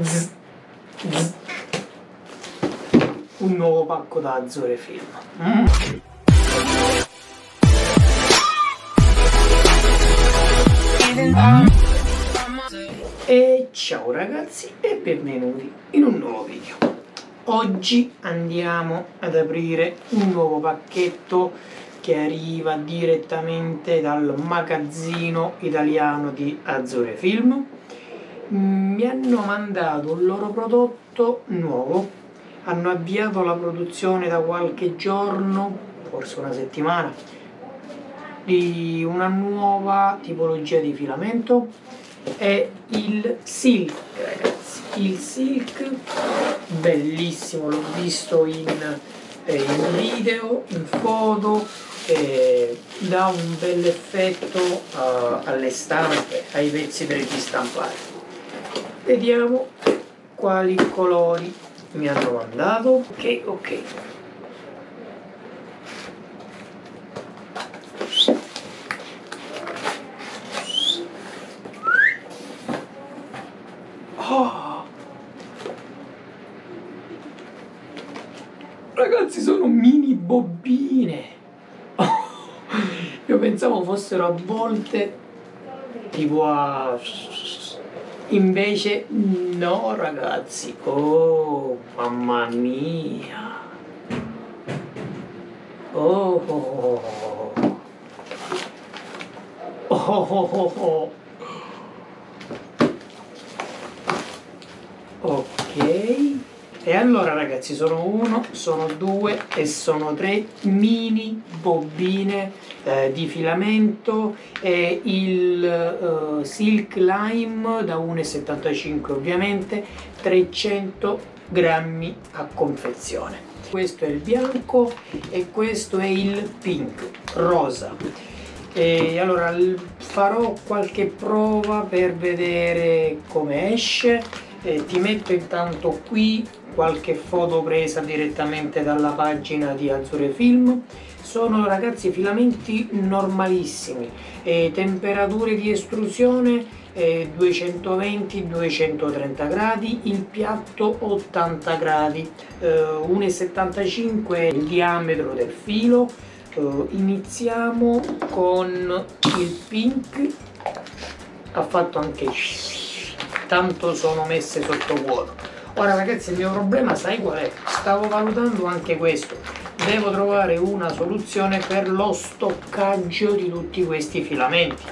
zzz. un nuovo pacco da Azzore Film. E ciao ragazzi e benvenuti in un nuovo video. Oggi andiamo ad aprire un nuovo pacchetto che arriva direttamente dal magazzino italiano di Azzore Film. Hanno mandato un loro prodotto nuovo, hanno avviato la produzione da qualche giorno, forse una settimana, di una nuova tipologia di filamento. È il silk ragazzi. Il silk bellissimo l'ho visto in, eh, in video in foto eh, dà un bel effetto uh, alle stampe ai pezzi per ristampare vediamo quali colori mi hanno mandato ok ok Oh. Ragazzi, sono mini bobine. Io pensavo fossero avvolte tipo a... Invece no, ragazzi. Oh, mamma mia. Oh. Oh, oh, oh, oh. Ok, e allora ragazzi sono uno, sono due e sono tre mini bobine eh, di filamento e il uh, Silk Lime da 1,75 ovviamente, 300 grammi a confezione. Questo è il bianco e questo è il pink, rosa. E allora farò qualche prova per vedere come esce eh, ti metto intanto qui qualche foto presa direttamente dalla pagina di Azzurre Film. Sono ragazzi filamenti normalissimi. Eh, temperature di estrusione eh, 220-230 gradi il piatto 80 gradi eh, 1,75 il diametro del filo. Eh, iniziamo con il pink ha fatto anche tanto sono messe sotto vuoto ora ragazzi il mio problema sai qual è? stavo valutando anche questo. Devo trovare una soluzione per lo stoccaggio di tutti questi filamenti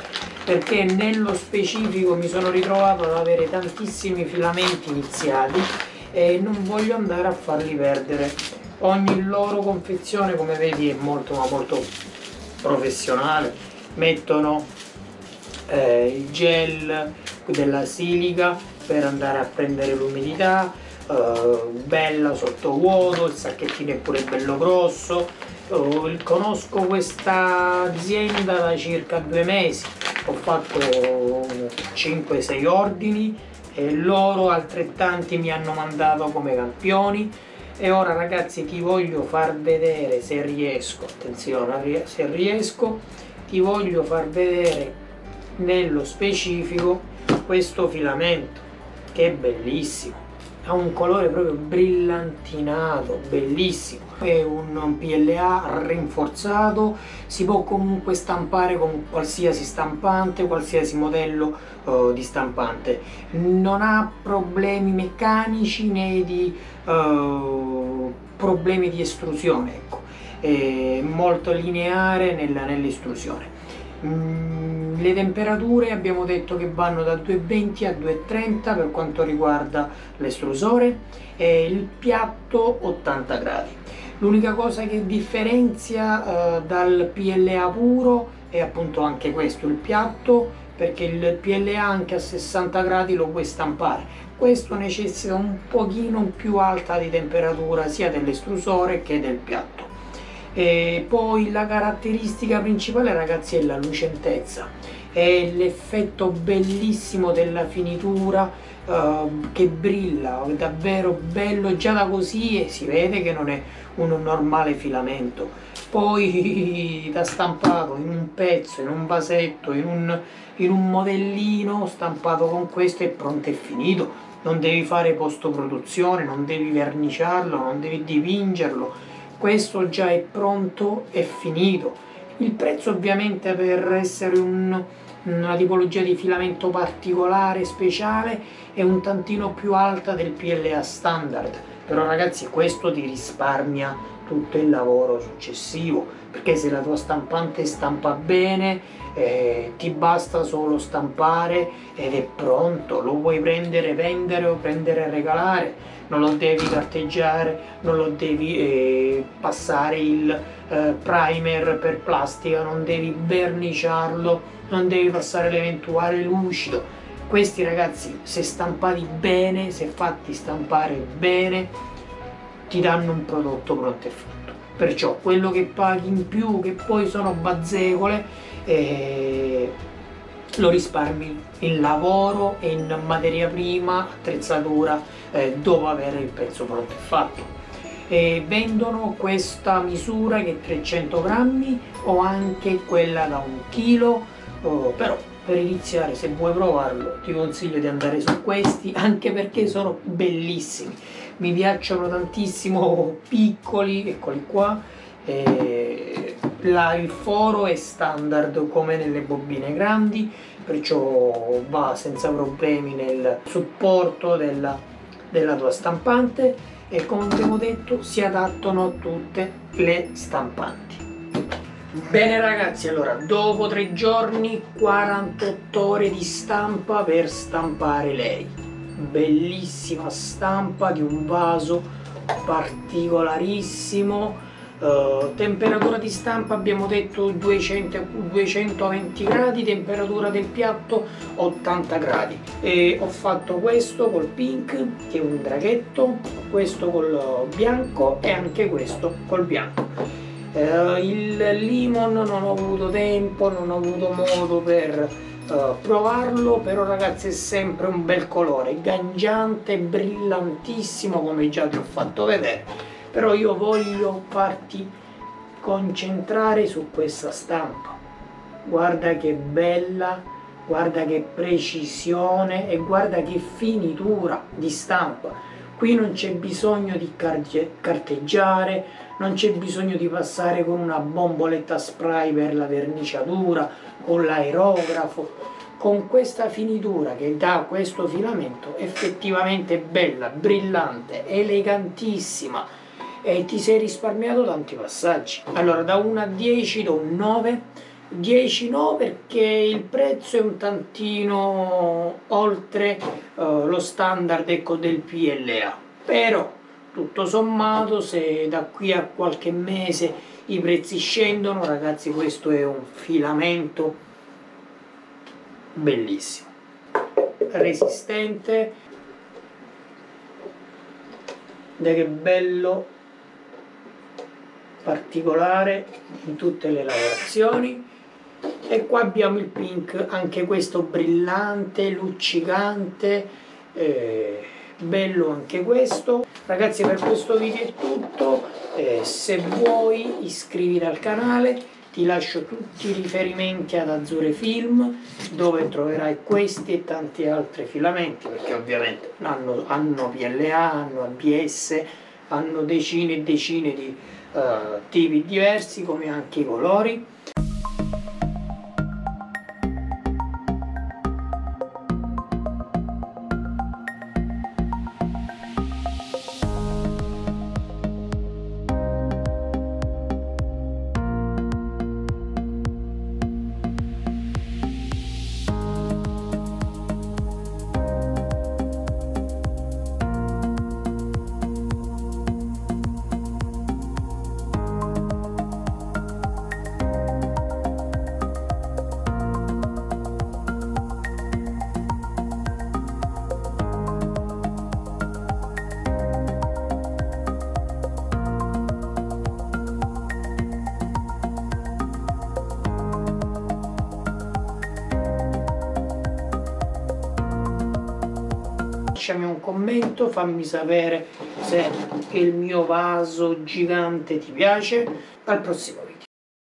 perché nello specifico mi sono ritrovato ad avere tantissimi filamenti iniziali e non voglio andare a farli perdere. Ogni loro confezione come vedi è molto ma molto professionale. Mettono eh, il gel della silica per andare a prendere l'umidità eh, bella sotto vuoto il sacchettino è pure bello grosso. Eh, conosco questa azienda da circa due mesi. Ho fatto 5-6 ordini e loro altrettanti mi hanno mandato come campioni. E ora ragazzi ti voglio far vedere se riesco attenzione se riesco ti voglio far vedere nello specifico questo filamento che è bellissimo. Ha un colore proprio brillantinato bellissimo. È un PLA rinforzato. Si può comunque stampare con qualsiasi stampante qualsiasi modello uh, di stampante. Non ha problemi meccanici né di uh, problemi di estrusione ecco. È molto lineare nell'estrusione Mm, le temperature abbiamo detto che vanno da 220 a 230 per quanto riguarda l'estrusore e il piatto 80 gradi. L'unica cosa che differenzia uh, dal PLA puro è appunto anche questo, il piatto, perché il PLA anche a 60 gradi lo puoi stampare. Questo necessita un pochino più alta di temperatura sia dell'estrusore che del piatto. E poi la caratteristica principale ragazzi è la lucentezza, è l'effetto bellissimo della finitura uh, che brilla, è davvero bello, già da così e si vede che non è un normale filamento. Poi da stampato in un pezzo, in un vasetto, in un, in un modellino stampato con questo è pronto e finito. Non devi fare post produzione, non devi verniciarlo, non devi dipingerlo, questo già è pronto e finito. Il prezzo ovviamente per essere un, una tipologia di filamento particolare, speciale, è un tantino più alta del PLA standard, però ragazzi questo ti risparmia tutto il lavoro successivo, perché se la tua stampante stampa bene, eh, ti basta solo stampare ed è pronto, lo puoi prendere, vendere o prendere regalare, non lo devi carteggiare, non lo devi eh, passare il eh, primer per plastica, non devi verniciarlo, non devi passare l'eventuale lucido. Questi ragazzi, se stampati bene, se fatti stampare bene, ti danno un prodotto pronto e fatto. Perciò quello che paghi in più, che poi sono bazzecole, eh, lo risparmi in lavoro in materia prima, attrezzatura, eh, dopo avere il pezzo pronto e fatto. E vendono questa misura che è 300 grammi o anche quella da un chilo, oh, però per iniziare se vuoi provarlo ti consiglio di andare su questi anche perché sono bellissimi mi piacciono tantissimo piccoli eccoli qua. Eh, la, il foro è standard come nelle bobine grandi perciò va senza problemi nel supporto della, della tua stampante. E come abbiamo detto si adattano a tutte le stampanti. Bene ragazzi allora dopo tre giorni 48 ore di stampa per stampare lei bellissima stampa di un vaso particolarissimo Uh, temperatura di stampa abbiamo detto 200, 220 gradi, temperatura del piatto 80 gradi. E ho fatto questo col pink, che è un draghetto, questo col bianco e anche questo col bianco. Uh, il limon non ho avuto tempo, non ho avuto modo per uh, provarlo, però ragazzi è sempre un bel colore, gangiante, brillantissimo come già ti ho fatto vedere. Però io voglio farti concentrare su questa stampa. Guarda che bella guarda che precisione e guarda che finitura di stampa. Qui non c'è bisogno di carteggiare non c'è bisogno di passare con una bomboletta spray per la verniciatura con l'aerografo. Con questa finitura che dà questo filamento effettivamente bella, brillante, elegantissima. E ti sei risparmiato tanti passaggi. Allora da 1 a 10 do un 9, 10 no perché il prezzo è un tantino oltre uh, lo standard ecco, del PLA, però tutto sommato se da qui a qualche mese i prezzi scendono ragazzi questo è un filamento bellissimo. Resistente. Guarda che bello particolare in tutte le lavorazioni. E qua abbiamo il pink anche questo brillante luccicante eh, bello anche questo. Ragazzi per questo video è tutto. Eh, se vuoi iscriviti al canale. Ti lascio tutti i riferimenti ad Azzurre Film dove troverai questi e tanti altri filamenti perché ovviamente hanno, hanno PLA, hanno ABS hanno decine e decine di uh, tipi diversi come anche i colori lasciami un commento, fammi sapere se il mio vaso gigante ti piace. Al prossimo.